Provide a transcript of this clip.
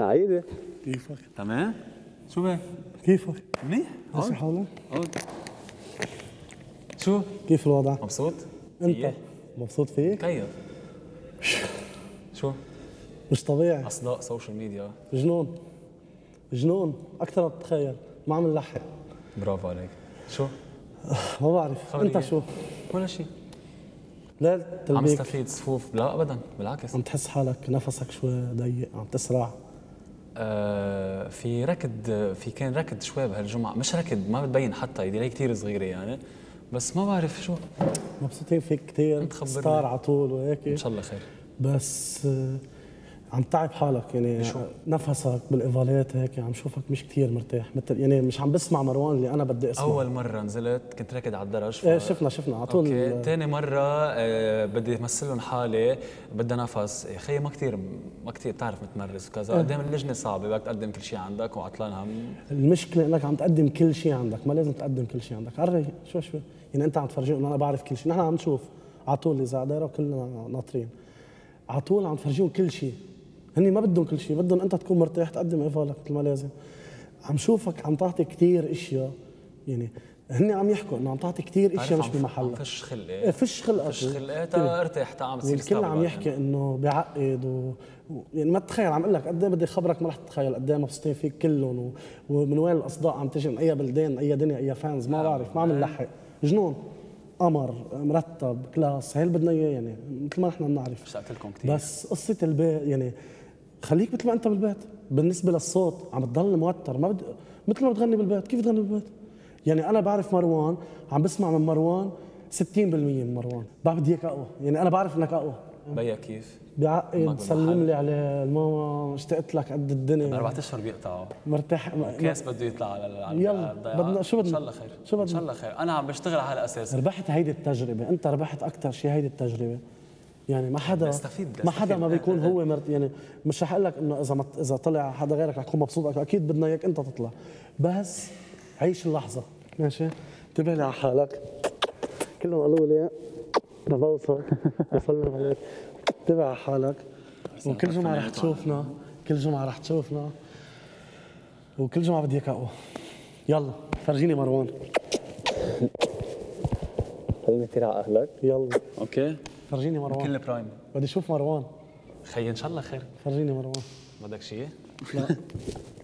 عيدة كيفك تمام شو بك؟ كيفك منيح ماشي حالك. شو؟ كيف الوضع مبسوط؟ انت. مبسوط فيك كيف؟ شو؟ مش طبيعي اصداء سوشيال ميديا جنون جنون أكثر ما تتخيل ما عم نلحق برافو عليك شو؟ ما بعرف. انت شو ولا شيء لا عم تلبيك استفيد صفوف لا ابدا بالعكس عم تحس حالك نفسك شوي ضيق عم تسرع في ركض في كان ركض شوي بهالجمعة. مش ركض ما بتبين حتى إيدي لي كثير صغيرة يعني. بس ما بعرف شو. مبسوطين فيك كثير. ستار على طول وهيك. إن شاء الله خير. بس آه، عم تعب حالك يعني بشو؟ نفسك بالايفالات هيك عم شوفك مش كثير مرتاح. مثل يعني مش عم بسمع مروان اللي أنا بدي أسمعه. أول مرة نزلت كنت راكد على الدرج ف... إيه شفنا شفنا على طول أوكي. ثاني مرة آه بدي امثل لهم حالي بدها نفس. يا خيي ما كثير ما كثير بتعرف متمرس وكذا. إيه. قدام اللجنة صعبة بدك تقدم كل شيء عندك وعطلان هم. المشكلة إنك عم تقدم كل شيء عندك ما لازم تقدم كل شيء عندك. عري شو شو؟ يعني أنت عم تفرجيهم إنه أنا بعرف كل شيء. نحن عم نشوف على طول الاذاعه دايره وكلنا ناطرين. على طول عم تفرجيهم كل شيء. هني ما بدهم كل شيء بدهم أنت تكون مرتاح تقدم إيفالك مثل ما لازم. عم شوفك عم تعطي كثير إشياء يعني هن عم يحكوا إنه عم تعطي كثير إشياء مش بمحلها فش خلقي إيه، فش خلقك فش خلقي تا ارتاح تا عم تصير والكل stable عم. يحكي إنه بيعقد و... و... يعني ما تتخيل عم أقول لك قد إيه بدي خبرك ما رح تتخيل قد إيه مبسوطين فيك كلهم و... ومن وين الاصداء عم تجي من أي بلدان أي دنيا أي fans ما بعرف ما عم نلحق. جنون قمر مرتب class هي اللي بدنا اياه يعني مثل ما نحن بنعرف. اشتقت لكم كثير بس قصة البيت يعني خليك مثل ما انت بالبيت. بالنسبة للصوت عم تضل موتر. ما بد... مثل ما بتغني بالبيت. كيف تغني بالبيت؟ يعني أنا بعرف مروان عم بسمع من مروان 60% من مروان. بعد بدي اياك اقوى يعني أنا بعرف انك اقوى بيا كيف؟ بيعقد أمك سلم. لي عليه. الماما اشتقت لك قد الدنيا. أربع أشهر بيقطعوا مرتاح. كاس بده يطلع على على يلا،. بدنا- شو بدنا؟ إن شاء الله خير. شو بدنا؟ ان شاء الله خير. أنا عم بشتغل على هالاساس ربحت هيدي التجربة. أنت ربحت أكثر شيء هيدي التجربة. يعني ما حدا بستفيد- ما حدا. ما بيكون هو مرت يعني مش رح أقول لك إنه إذا إذا طلع حدا غيرك رح يكون مبسوط أكيد بدنا إياك أنت تطلع. بس عيش اللحظة. ماشي؟ انتبه لي على حالك. كلهم قالوا لي ببوسك بسلم عليك. انتبه على حالك. وكل جمعة رح تشوفنا. كل جمعة رح تشوفنا. وكل جمعة بدي إياك أقوى. يلا فرجيني مروان. خليني كثير على أهلك. يلا. أوكي. فرجيني مروان. كل prime. بدي أشوف مروان. خيي إن شاء الله خير. فرجيني مروان. بدك شيء؟ لا.